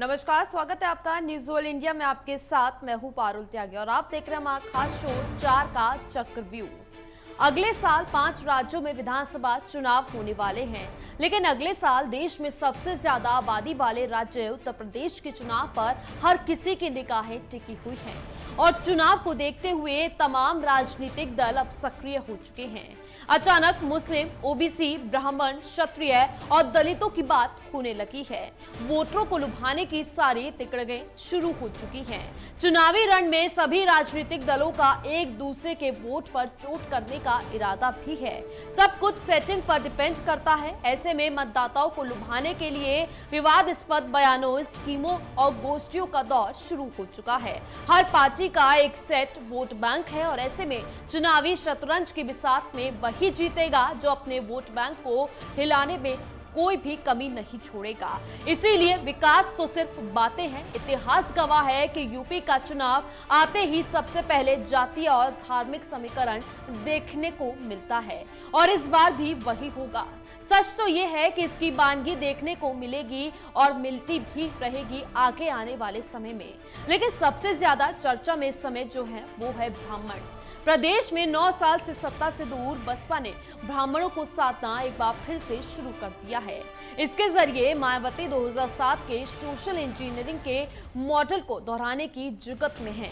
नमस्कार, स्वागत है आपका न्यूज़ वर्ल्ड इंडिया में आपके साथ। मैं हूँ पारुल त्यागी और आप देख रहे हैं हमारा खास शो चार का चक्रव्यूह अगले साल पाँच राज्यों में विधानसभा चुनाव होने वाले हैं, लेकिन अगले साल देश में सबसे ज़्यादा आबादी वाले राज्य उत्तर प्रदेश के चुनाव पर हर किसी की निगाहें टिकी हुई हैं। और चुनाव को देखते हुए तमाम राजनीतिक दल अब सक्रिय हो चुके हैं। अचानक मुस्लिम, ओबीसी, ब्राह्मण, क्षत्रिय और दलितों की बात होने लगी है। वोटरों को लुभाने की सारी तिकड़गे शुरू हो चुकी हैं। चुनावी रण में सभी राजनीतिक दलों का एक दूसरे के वोट पर चोट करने का इरादा भी है। सब कुछ सेटिंग पर डिपेंड करता है। ऐसे में मतदाताओं को लुभाने के लिए विवादास्पद बयानों, स्कीमों और गोष्ठियों का दौर शुरू हो चुका है। हर पार्टी का एक सेट वोट बैंक है और ऐसे में चुनावी शतरंज की बिसात में वही जीतेगा जो अपने वोट बैंक को हिलाने में कोई भी कमी नहीं छोड़ेगा। इसीलिए विकास तो सिर्फ़ बातें हैं। इतिहास गवाह है कि यूपी का चुनाव आते ही सबसे पहले जातीय और धार्मिक समीकरण देखने को मिलता है। और इस बार भी वही होगा। सच तो ये है कि इसकी बानगी देखने को मिलेगी और मिलती भी रहेगी आगे आने वाले समय में। लेकिन सबसे ज़्यादा चर्चा में इस समय जो है, वो है ब्राह्मण। प्रदेश में 9 साल से सत्ता से दूर बसपा ने ब्राह्मणों को साधना एक बार फिर से शुरू कर दिया है। इसके ज़रिए मायावती 2007 के सोशल इंजीनियरिंग के मॉडल को दोहराने की जुगत में है।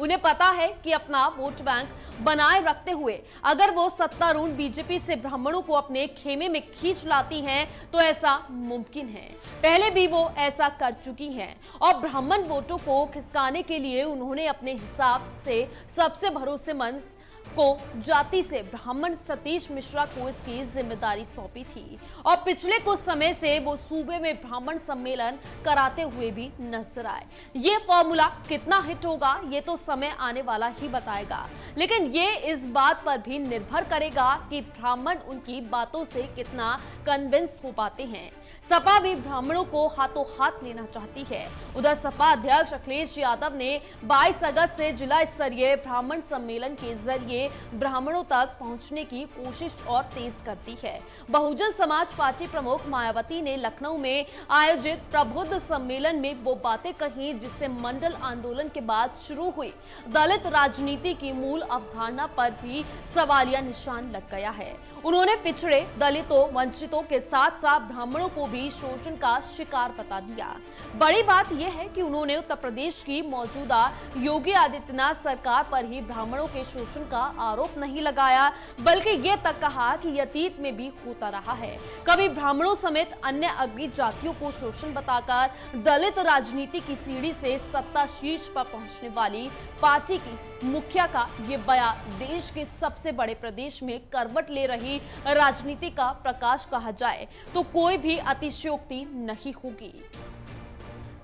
उन्हें पता है कि अपना वोट बैंक बनाए रखते हुए अगर वो सत्तारूढ़ बीजेपी से ब्राह्मणों को अपने खेमे में खींच लाती हैं तो ऐसा मुमकिन है। पहले भी वो ऐसा कर चुकी हैं और ब्राह्मण वोटों को खिसकाने के लिए उन्होंने अपने हिसाब से सबसे भरोसेमंद को जाति से ब्राह्मण सतीश मिश्रा को इसकी ज़िम्मेदारी सौंपी थी। और पिछले कुछ समय से वो सूबे में ब्राह्मण सम्मेलन कराते हुए भी नज़र आए। ये फॉर्मूला कितना हिट होगा, ये तो समय आने वाला ही बताएगा। लेकिन ये इस बात पर भी निर्भर करेगा कि ब्राह्मण उनकी बातों से कितना कन्विंस हो पाते हैं। सपा भी ब्राह्मणों को हाथों हाथ लेना चाहती है। उधर सपा अध्यक्ष अखिलेश यादव ने 22 अगस्त से जिला स्तरीय ब्राह्मण सम्मेलन के ज़रिए ब्राह्मणों तक पहुँचने की कोशिश और तेज करती है। बहुजन समाज पार्टी प्रमुख मायावती ने लखनऊ में आयोजित प्रबुद्ध सम्मेलन में वो बातें कही जिससे मंडल आंदोलन के बाद शुरू हुई। दलित राजनीति की मूल अवधारणा पर भी सवालिया निशान लग गया है। उन्होंने पिछड़े दलितों, वंचितों के साथ साथ ब्राह्मणों को भी शोषण का शिकार बता दिया। बड़ी बात यह है कि उन्होंने उत्तर प्रदेश की मौजूदा योगी आदित्यनाथ सरकार पर ही ब्राह्मणों के शोषण का आरोप नहीं लगाया, बल्कि ये तक कहा कि अतीत में भी होता रहा है। कभी ब्राह्मणों समेत अन्य अग्नि जातियों को शोषण बताकर दलित राजनीति की सीढ़ी से सत्ता शीर्ष पर पहुँचने वाली पार्टी की मुखिया का ये बयान, देश के सबसे बड़े प्रदेश में करवट ले रही राजनीति का प्रकाश कहा जाए तो कोई भी अतिशयोक्ति नहीं होगी।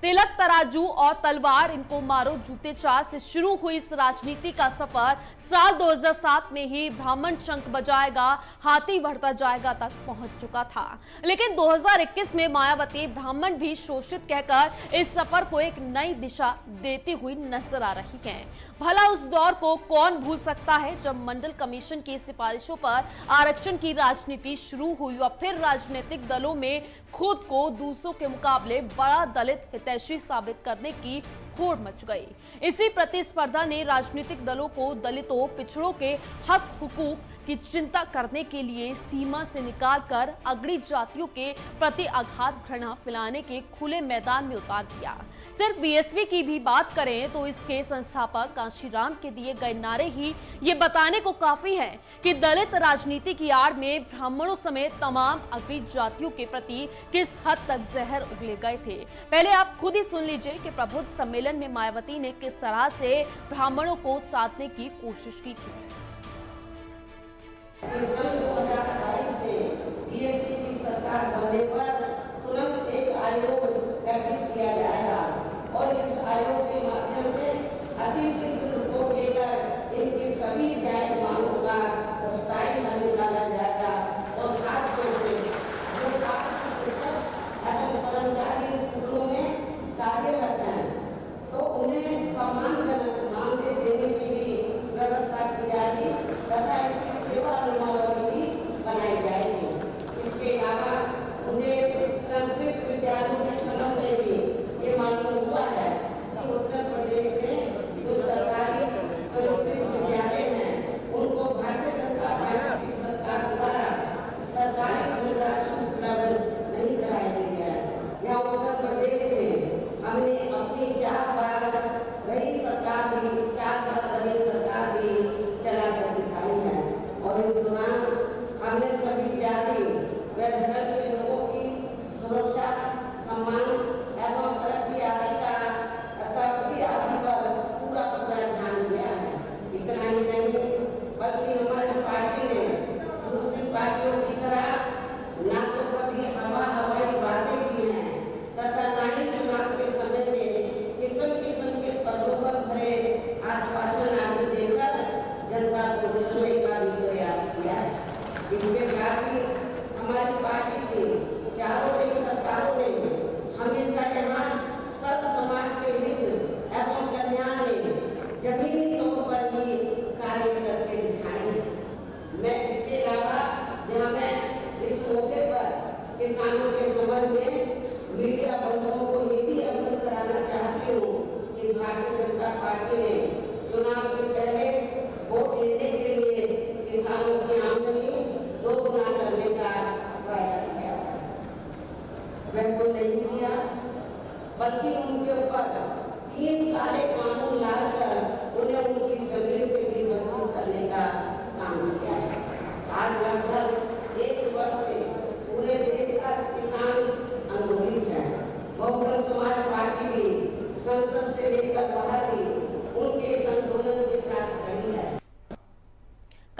तिलक, तराजू और तलवार, इनको मारो जूते चार से शुरू हुई इस राजनीति का सफ़र। साल 2007 में ही ब्राह्मण शंख बजाएगा, हाथी बढ़ता जाएगा तक पहुँच चुका था। लेकिन 2021 में मायावती ब्राह्मण भी शोषित कहकर इस सफ़र को एक नई दिशा देती हुई नज़र आ रही हैं। भला उस दौर को कौन भूल सकता है जब मंडल कमीशन की सिफारिशों पर आरक्षण की राजनीति शुरू हुई और फिर राजनीतिक दलों में खुद को दूसरों के मुकाबले बड़ा दलित हितैषी साबित करने की होड़ मच गई। इसी प्रतिस्पर्धा ने राजनीतिक दलों को दलितों, पिछड़ों के हक हुकूक की चिंता करने के लिए सीमा से निकालकर अगड़ी जातियों के प्रति आघात घृणा फैलाने के खुले मैदान में उतार दिया। सिर्फ़ बीएसपी की भी बात करें तो इसके संस्थापक कांशीराम के दिए गए नारे ही ये बताने को काफ़ी है कि दलित राजनीति की आड़ में ब्राह्मणों समेत तमाम अगड़ी जातियों के प्रति किस हद तक जहर उगले गए थे। पहले आप खुद ही सुन लीजिए कि प्रबुद्ध सम्मेलन में मायावती ने किस तरह से ब्राह्मणों को साधने की कोशिश की थी। सन 2022 में बीएसपी की सरकार बनने पर तुरंत एक आयोग गठित किया जाएगा और इस आयोग के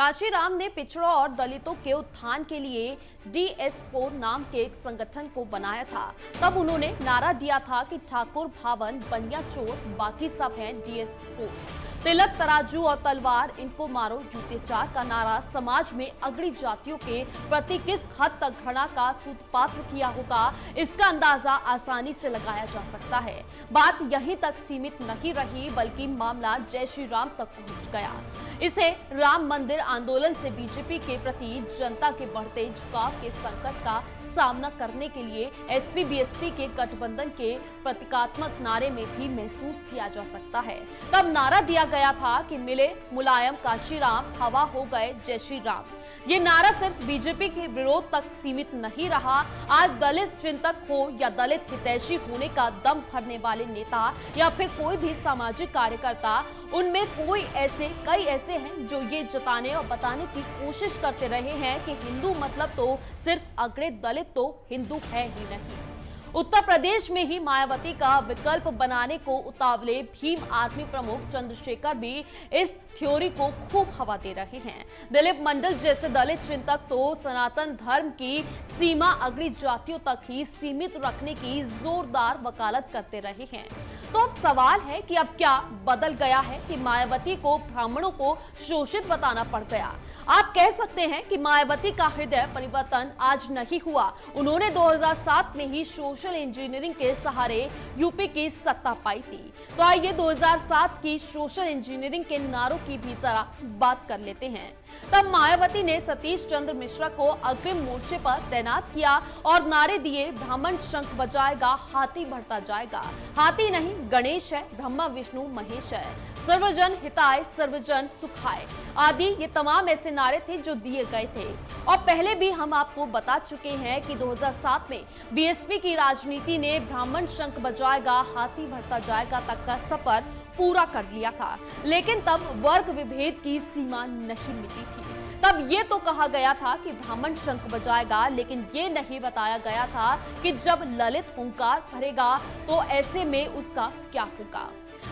काशीराम ने पिछड़ों और दलितों के उत्थान के लिए डीएस फोर नाम के एक संगठन को बनाया था। तब उन्होंने नारा दिया था कि ठाकुर भावन, बनिया चोर, बाकी सब हैं डीएस फोर। तिलक, तराजू और तलवार, इनको मारो जूते चार का नारा। समाज में अगड़ी जातियों के प्रति किस हद तक घृणा का सूत्रपात्र किया होगा, इसका अंदाज़ा आसानी से लगाया जा सकता है। बात यहीं तक सीमित नहीं रही, बल्कि मामला जय श्री राम तक पहुँच गया। इसे राम मंदिर आंदोलन से बीजेपी के प्रति जनता के बढ़ते झुकाव के संकट का सामना करने के लिए एसपी, बीएसपी के गठबंधन के प्रतीकात्मक नारे में भी महसूस किया जा सकता है। तब नारा दिया गया था कि मिले मुलायम, काशीराम, हवा हो गए जय श्री राम। ये नारा सिर्फ़ बीजेपी के विरोध तक सीमित नहीं रहा। आज दलित चिंतक हो या दलित हितैषी होने का दम भरने वाले नेता या फिर कोई भी सामाजिक कार्यकर्ता उनमें कोई ऐसे, कई ऐसे हैं जो ये जताने और बताने की कोशिश करते रहे हैं कि हिंदू मतलब तो सिर्फ़ अग्रे दलित तो हिंदू है ही नहीं। उत्तर प्रदेश में ही मायावती का विकल्प बनाने को उतावले भीम आर्मी प्रमुख चंद्रशेखर भी इस थ्योरी को खूब हवा दे रहे हैं। दिलीप मंडल जैसे दलित चिंतक तो सनातन धर्म की सीमा अगली जातियों तक ही सीमित रखने की जोरदार वकालत करते रहे हैं। तो अब सवाल है कि अब क्या बदल गया है कि मायावती को, ब्राह्मणों को शोषित बताना पड़ गया। आप कह सकते हैं कि मायावती का हृदय परिवर्तन आज नहीं हुआ। उन्होंने 2007 में ही सोशल इंजीनियरिंग के सहारे यूपी की सत्ता पाई थी। तो आइए 2007 की सोशल इंजीनियरिंग के नारों की भी जरा बात कर लेते हैं। तब मायावती ने सतीश चंद्र मिश्रा को अग्रिम मोर्चे पर तैनात किया और नारे दिए, ब्राह्मण शंख बजाएगा, हाथी बढ़ता जाएगा। हाथी नहीं, गणेश है, ब्रह्मा, विष्णु, महेश है। सर्वजन हिताय, सर्वजन सुखाय। आदि, ये तमाम ऐसे नारे थे जो दिए गए थे। और पहले भी हम आपको बता चुके हैं कि 2007 में बीएसपी की राजनीति ने ब्राह्मण शंख बजाएगा, हाथी भरता जाएगा तक का सफ़र पूरा कर लिया था। लेकिन तब वर्ग विभेद की सीमा नहीं मिली थी। तब ये तो कहा गया था कि ब्राह्मण शंख बजाएगा, लेकिन ये नहीं बताया गया था कि जब ललित हुंकार भरेगा तो ऐसे में उसका क्या होगा।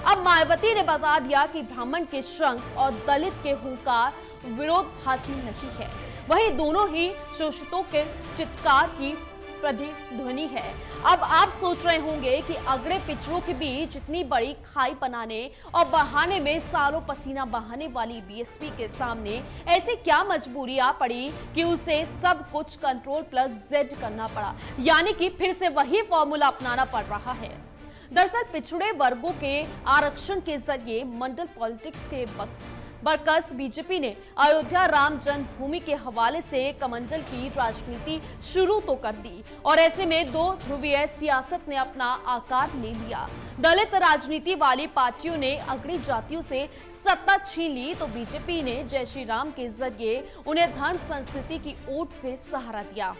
अब मायावती ने बता दिया कि ब्राह्मण के शंख और दलित के हुंकार विरोधाभासी नहीं है। वही दोनों ही शोषितों के चित्कार की प्रतिध्वनि है। अब आप सोच रहे होंगे कि अगड़े पिछड़ों के बीच इतनी बड़ी खाई बनाने और बढ़ाने में सालों पसीना बहाने वाली बीएसपी के सामने ऐसे क्या मजबूरी आ पड़ी कि उसे सब कुछ कंट्रोल प्लस जेड करना पड़ा। यानी कि फिर से वही फॉर्मूला अपनाना पड़ रहा है। दरअसल पिछड़े वर्गों के आरक्षण के ज़रिए मंडल पॉलिटिक्स के वक्त बरकस बीजेपी ने अयोध्या राम जन्मभूमि के हवाले से कमंडल की राजनीति शुरू तो कर दी और ऐसे में दो ध्रुवीय सियासत ने अपना आकार ले लिया। दलित राजनीति वाली पार्टियों ने अग्री जातियों से सत्ता छीन ली तो बीजेपी ने जय श्री राम के ज़रिए उन्हें धर्म संस्कृति की ओट से सहारा दिया।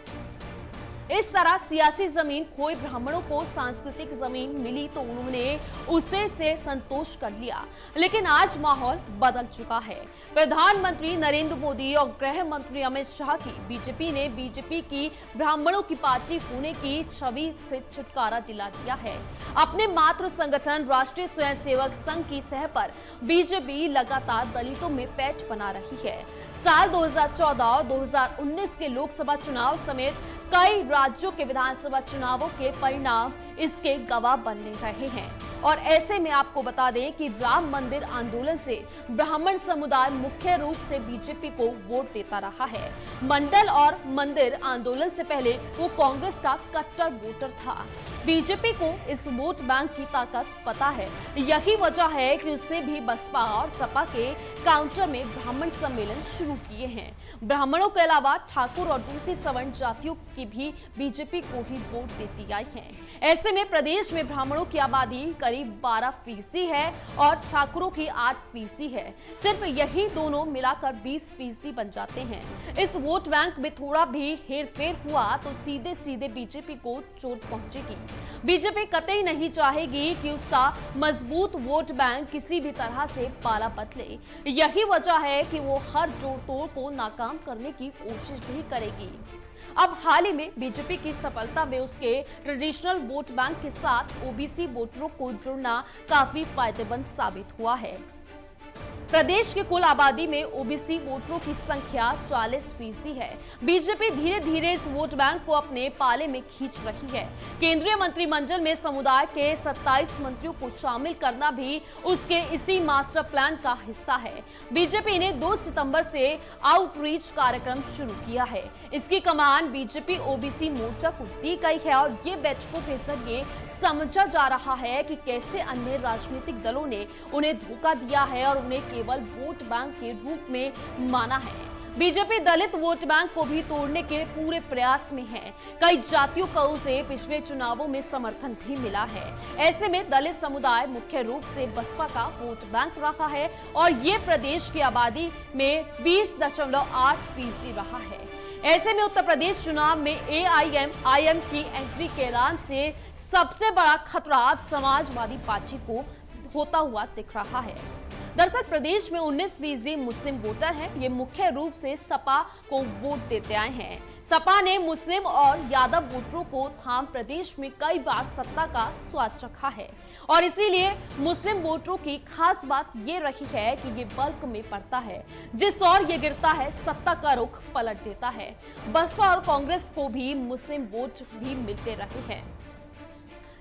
इस तरह सियासी ज़मीन खोए ब्राह्मणों को सांस्कृतिक ज़मीन मिली तो उन्होंने उसे से संतोष कर लिया। लेकिन आज माहौल बदल चुका है। प्रधानमंत्री नरेंद्र मोदी और गृह मंत्री अमित शाह की बीजेपी ने बीजेपी की ब्राह्मणों की पार्टी होने की छवि से छुटकारा दिला दिया है। अपने मात्र संगठन राष्ट्रीय स्वयंसेवक संघ की सह पर बीजेपी लगातार दलितों में पैठ बना रही है। साल 2014 और 2019 के लोकसभा चुनाव समेत कई राज्यों के विधानसभा चुनावों के परिणाम इसके गवाह बनने रहे हैं। और ऐसे में आपको बता दें कि राम मंदिर आंदोलन से ब्राह्मण समुदाय मुख्य रूप से बीजेपी को वोट देता रहा है। मंडल और मंदिर आंदोलन से पहले वो कांग्रेस का कट्टर वोटर था। बीजेपी को इस वोट बैंक की ताकत पता है। यही वजह है कि उसने भी बसपा और सपा के काउंटर में ब्राह्मण सम्मेलन शुरू किए हैं। ब्राह्मणों के अलावा ठाकुर और दूसरी सवर्ण जातियों की भी बीजेपी को ही वोट देती आई है। ऐसे में प्रदेश में ब्राह्मणों की आबादी करीब करीब 12 फ़ीसदी है और छात्रों की 8 फ़ीसदी है। सिर्फ़ यही दोनों मिलाकर 20 फ़ीसदी बन जाते हैं। इस वोट बैंक में थोड़ा भी हेरफेर हुआ तो सीधे सीधे बीजेपी को चोट पहुंचेगी। बीजेपी कतई नहीं चाहेगी कि उसका मज़बूत वोट बैंक किसी भी तरह से पाला बदले। यही वजह है कि वो हर जोड़ तोड़ को नाकाम करने की कोशिश भी करेगी। अब हाल ही में बीजेपी की सफलता में उसके ट्रेडिशनल वोट बैंक के साथ ओबीसी वोटरों को जुड़ना काफ़ी फ़ायदेमंद साबित हुआ है। प्रदेश के कुल आबादी में ओबीसी वोटरों की संख्या 40 फ़ीसदी है। बीजेपी धीरे धीरे इस वोट बैंक को अपने पाले में खींच रही है। केंद्रीय मंत्रिमंडल में समुदाय के 27 मंत्रियों को शामिल करना भी उसके इसी मास्टर प्लान का हिस्सा है। बीजेपी ने 2 सितंबर से आउटरीच कार्यक्रम शुरू किया है। इसकी कमान बीजेपी ओबीसी मोर्चा को दी गई है और ये बैठकों के ज़रिए समझा जा रहा है की कैसे अन्य राजनीतिक दलों ने उन्हें धोखा दिया है और उन्हें केवल वोट बैंक के रूप में माना है। बीजेपी दलित वोट बैंक को भी तोड़ने के पूरे प्रयास में है। कई जातियों को उसे पिछले चुनावों में समर्थन भी मिला है। ऐसे में दलित समुदाय मुख्य रूप से बसपा का वोट बैंक रहा है और ये प्रदेश की आबादी में बीस दशमलव आठ फ़ीसदी रहा है। ऐसे में उत्तर प्रदेश चुनाव में A I M I M की एंट्री के ऐलान से सबसे बड़ा खतरा समाजवादी पार्टी को होता हुआ दिख रहा है। दरअसल प्रदेश में 19 फ़ीसदी मुस्लिम वोटर हैं। ये मुख्य रूप से सपा को वोट देते आए हैं। सपा ने मुस्लिम और यादव वोटरों को थाम प्रदेश में कई बार सत्ता का स्वाद चखा है। और इसीलिए मुस्लिम वोटरों की खास बात ये रही है कि ये बल्क में पड़ता है, जिस और ये गिरता है, सत्ता का रुख पलट देता है। बसपा और कांग्रेस को भी मुस्लिम वोट भी मिलते रहे हैं।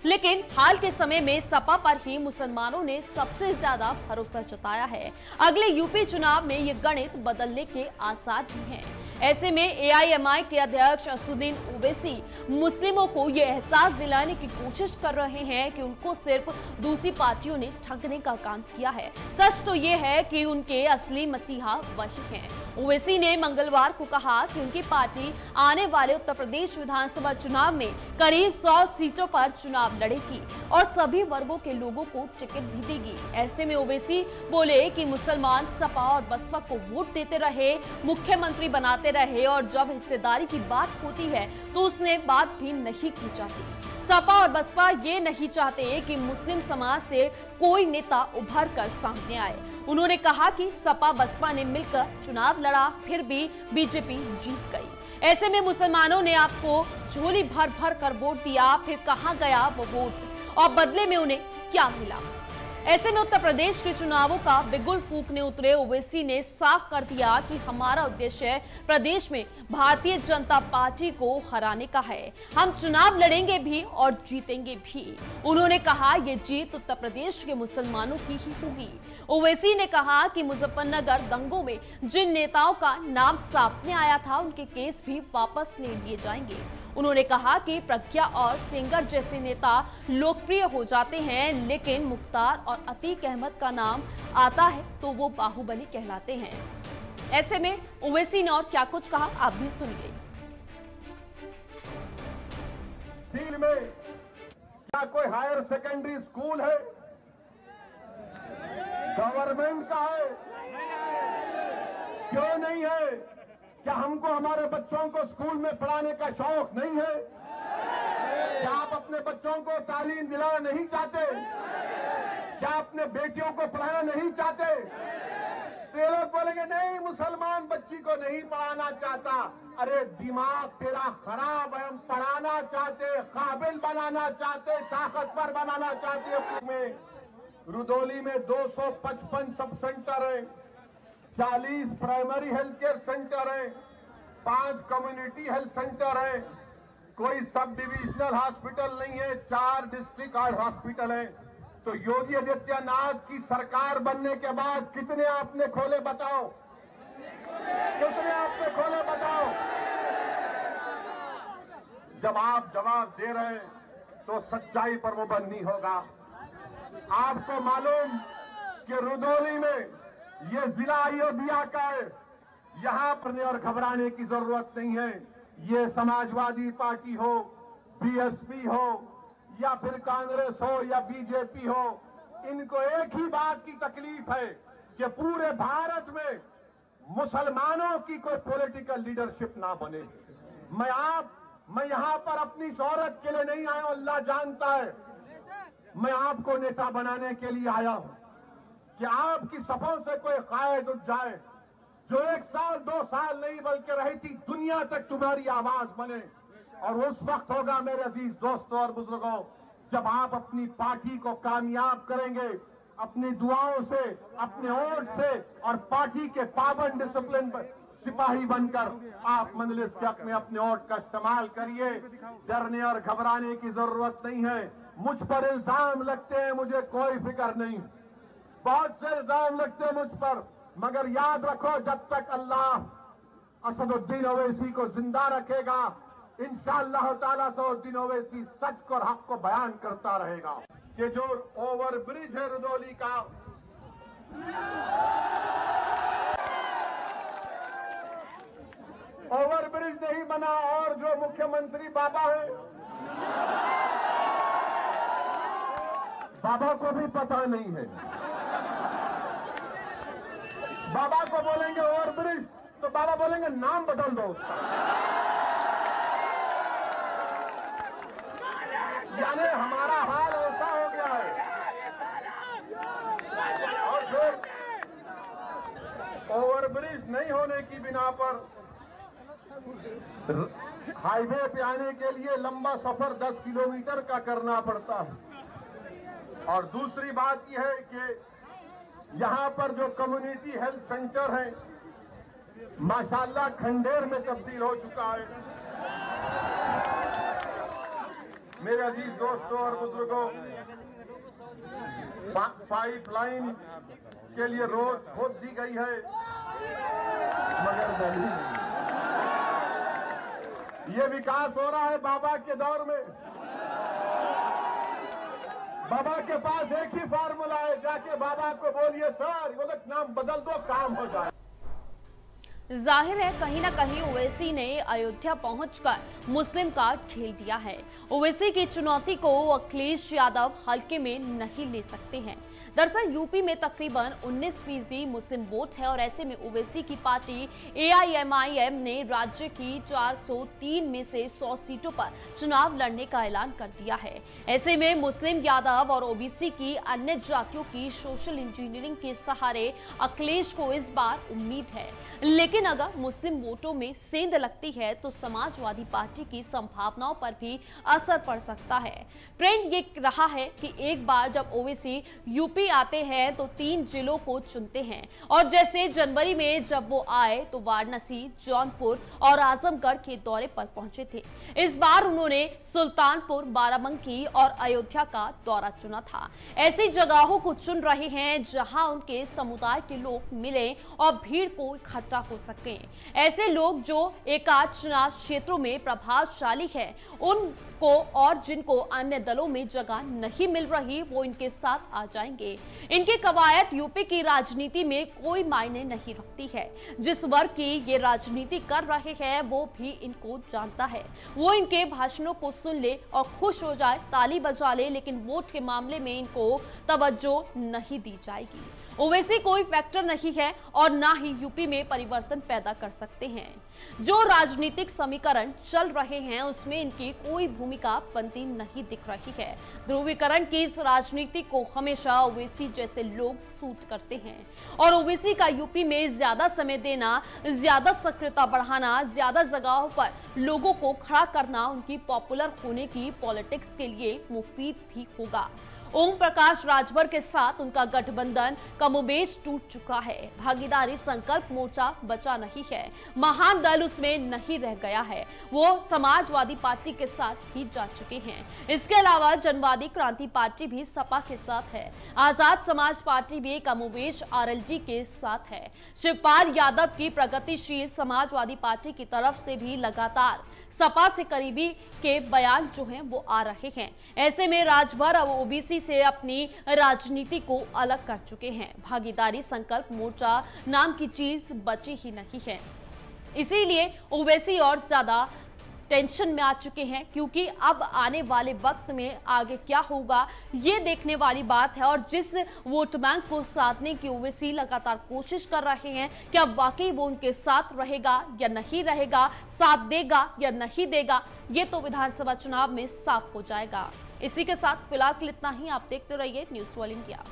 लेकिन हाल के समय में सपा पर ही मुसलमानों ने सबसे ज़्यादा भरोसा जताया है। अगले यूपी चुनाव में ये गणित बदलने के आसार भी हैं। ऐसे में एआईएमआई के अध्यक्ष असुद्दीन ओवैसी मुस्लिमों को ये एहसास दिलाने की कोशिश कर रहे हैं कि उनको सिर्फ़ दूसरी पार्टियों ने ठगने का काम किया है। सच तो ये है कि उनके असली मसीहा वही हैं। ओवैसी ने मंगलवार को कहा कि उनकी पार्टी आने वाले उत्तर प्रदेश विधानसभा चुनाव में करीब 100 सीटों पर चुनाव लड़ेगी और सभी वर्गों के लोगों को टिकट भी देगी। ऐसे में ओवैसी बोले कि मुसलमान सपा और बसपा को वोट देते रहे, मुख्यमंत्री बनाते रहे और जब हिस्सेदारी की बात होती है तो उसने बात भी नहीं की जाती। सपा और बसपा ये नहीं चाहते कि मुस्लिम समाज से कोई नेता उभर कर सामने आए। उन्होंने कहा कि सपा, बसपा ने मिलकर चुनाव लड़ा, फिर भी बीजेपी जीत गई। ऐसे में मुसलमानों ने आपको झोली भर भर कर वोट दिया, फिर कहा गया वो वोट? और बदले में उन्हें क्या मिला? ऐसे में उत्तर प्रदेश के चुनावों का बिगुल फूकने उतरे ओवैसी ने साफ़ कर दिया कि हमारा उद्देश्य प्रदेश में भारतीय जनता पार्टी को हराने का है। हम चुनाव लड़ेंगे भी और जीतेंगे भी। उन्होंने कहा, ये जीत उत्तर प्रदेश के मुसलमानों की ही होगी। ओवैसी ने कहा कि मुजफ्फरनगर दंगों में जिन नेताओं का नाम सामने आया था, उनके केस भी वापस ले लिए जाएँगे। उन्होंने कहा कि प्रज्ञा और सिंगर जैसे नेता लोकप्रिय हो जाते हैं, लेकिन मुख्तार और अतीक अहमद का नाम आता है तो वो बाहुबली कहलाते हैं। ऐसे में ओवैसी ने और क्या कुछ कहा, आप भी सुनिए। में क्या कोई हायर सेकेंडरी स्कूल है? गवर्नमेंट का है? क्यों नहीं है? क्या हमको हमारे बच्चों को स्कूल में पढ़ाने का शौक नहीं है? क्या आप अपने बच्चों को तालीम दिलाना नहीं चाहते? क्या अपने बेटियों को पढ़ाना नहीं चाहते? तो ये लोग बोलेंगे, नहीं, मुसलमान बच्ची को नहीं पढ़ाना चाहता। अरे, दिमाग तेरा खराब है, हम पढ़ाना चाहते, काबिल बनाना चाहते, ताकतवर बनाना चाहते में रुदौली में 255 सब सेंटर है। 40 प्राइमरी हेल्थ केयर सेंटर है, पाँच कम्युनिटी हेल्थ सेंटर है, कोई सब डिविजनल हॉस्पिटल नहीं है, चार डिस्ट्रिक्ट हॉस्पिटल है। तो योगी आदित्यनाथ की सरकार बनने के बाद कितने आपने खोले बताओ? कितने आपने खोले बताओ? जब आप जवाब दे रहे हैं तो सच्चाई पर वो बंद नहीं होगा। आपको मालूम कि रुदौली में ये जिला अयोध्या का है यहाँ पर और घबराने की ज़रूरत नहीं है। ये समाजवादी पार्टी हो बीएसपी हो, या फिर कांग्रेस हो, या बीजेपी हो, इनको एक ही बात की तकलीफ़ है कि पूरे भारत में मुसलमानों की कोई पॉलिटिकल लीडरशिप ना बने। मैं आप, मैं यहाँ पर अपनी शौहरत के लिए नहीं आया, अल्लाह जानता है। मैं आपको नेता बनाने के लिए आया हूँ। कि आपकी सफल से कोई कायद उठ जाए, जो एक साल, दो साल नहीं, बल्कि रही थी दुनिया तक तुम्हारी आवाज़ बने और उस वक्त होगा मेरे अज़ीज़ दोस्तों और बुज़ुर्गों, जब आप अपनी पार्टी को कामयाब करेंगे, अपनी दुआओं से, अपने वोट से, और पार्टी के पाबंद डिसिप्लिन पर सिपाही बनकर आप मंजलिस के हक में अपने वोट का इस्तेमाल करिए। डरने और घबराने की ज़रूरत नहीं है। मुझ पर इल्ज़ाम लगते हैं, मुझे कोई फ़िक्र नहीं। बहुत से इल्ज़ाम लगते मुझ पर, मगर याद रखो, जब तक अल्लाह असदुद्दीन ओवैसी को ज़िंदा रखेगा, इंशाअल्लाह ताला सदुद्दीन ओवैसी सच और हक को बयान करता रहेगा। कि जो ओवर ब्रिज है रुदौली का। ओवर ब्रिज नहीं बना, और जो मुख्यमंत्री बाबा है, बाबा को भी पता नहीं है। बाबा को बोलेंगे ओवर ब्रिज तो बाबा बोलेंगे, नाम बदल दो यानी हमारा हाल ऐसा हो गया है। और फिर ओवरब्रिज नहीं होने की बिना पर हाईवे पे आने के लिए लंबा सफ़र 10 किलोमीटर का करना पड़ता है। और दूसरी बात यह है कि यहाँ पर जो कम्युनिटी हेल्थ सेंटर है, माशाल्लाह खंडेर में तब्दील हो चुका है। मेरे अज़ीज़ दोस्तों और बुज़ुर्गों पाइप लाइन के लिए रोड खोद दी गई है, मगर ये विकास हो रहा है बाबा के दौर में। बाबा के पास एक ही फार्मूला है, जाके बाबा को बोलिए, सर बोले नाम बदल दो, काम हो जाए। ज़ाहिर है, कहीं ना कहीं ओवैसी ने अयोध्या पहुंचकर मुस्लिम कार्ड खेल दिया है। ओवैसी की चुनौती को अखिलेश यादव हल्के में नहीं ले सकते हैं। दरअसल यूपी में तकरीबन 19 फ़ीसदी मुस्लिम वोट है और ऐसे में ओवैसी की पार्टी एआईएमआईएम ने राज्य की 403 में से 100 सीटों पर चुनाव लड़ने का ऐलान कर दिया है। ऐसे में मुस्लिम यादव और ओबीसी की अन्य जातियों की सोशल इंजीनियरिंग के सहारे अखिलेश को इस बार उम्मीद है। लेकिन अगर मुस्लिम वोटों में सेंध लगती है तो समाजवादी पार्टी की संभावनाओं पर भी असर पड़ सकता है। ट्रेंड ये रहा है कि एक बार जब ओवैसी यूपी आते हैं तो तीन जिलों को चुनते हैं। और जैसे जनवरी में जब वो आए तो वाराणसी, जौनपुर और आजमगढ़ के दौरे पर पहुँचे थे। इस बार उन्होंने सुल्तानपुर, बाराबंकी और अयोध्या का दौरा चुना था। ऐसी जगहों को चुन रहे हैं जहाँ उनके समुदाय के लोग मिले और भीड़ को इकट्ठा हो सके। ऐसे लोग जो एकाध चुनाव क्षेत्रों में प्रभावशाली है उनको और जिनको अन्य दलों में जगह नहीं मिल रही, वो इनके साथ आ जाएँगे। इनकी कवायद यूपी की राजनीति में कोई मायने नहीं रखती है। जिस वर्ग की ये राजनीति कर रहे हैं, वो भी इनको जानता है। वो इनके भाषणों को सुन ले और खुश हो जाए, ताली बजा ले, लेकिन वोट के मामले में इनको तवज्जो नहीं दी जाएगी। ओवैसी कोई फैक्टर नहीं है और ना ही यूपी में परिवर्तन पैदा कर सकते हैं। जो राजनीतिक समीकरण चल रहे हैं, उसमें इनकी कोई भूमिका बनती नहीं दिख रही है। ध्रुवीकरण की इस राजनीति को हमेशा ओवैसी जैसे लोग सूट करते हैं। और ओवैसी का यूपी में ज़्यादा समय देना, ज़्यादा सक्रियता बढ़ाना, ज़्यादा जगहों पर लोगों को खड़ा करना, उनकी पॉपुलर होने की पॉलिटिक्स के लिए मुफीद भी होगा। ओम प्रकाश राजभर के साथ उनका गठबंधन कमोबेश टूट चुका है। भागीदारी संकल्प मोर्चा बचा नहीं है। महान दल उसमें नहीं रह गया है। वो समाजवादी पार्टी के साथ ही जा चुके हैं। इसके अलावा जनवादी क्रांति पार्टी भी सपा के साथ है। आज़ाद समाज पार्टी भी कमोबेश आरएलजी के साथ है। शिवपाल यादव की प्रगतिशील समाजवादी पार्टी की तरफ़ से भी लगातार सपा से करीबी के बयान जो हैं वो आ रहे हैं। ऐसे में राजभर अब ओबीसी से अपनी राजनीति को अलग कर चुके हैं। भागीदारी संकल्प मोर्चा नाम की चीज़ बची ही नहीं है। इसीलिए ओवैसी और ज़्यादा टेंशन में आ चुके हैं, क्योंकि अब आने वाले वक्त में आगे क्या होगा, ये देखने वाली बात है। और जिस वोट बैंक को साधने की ओवैसी लगातार कोशिश कर रहे हैं, क्या वाकई वो उनके साथ रहेगा या नहीं रहेगा, साथ देगा या नहीं देगा, ये तो विधानसभा चुनाव में साफ़ हो जाएगा। इसी के साथ फ़िलहाल इतना ही। आप देखते रहिए न्यूज़ वॉल इंडिया।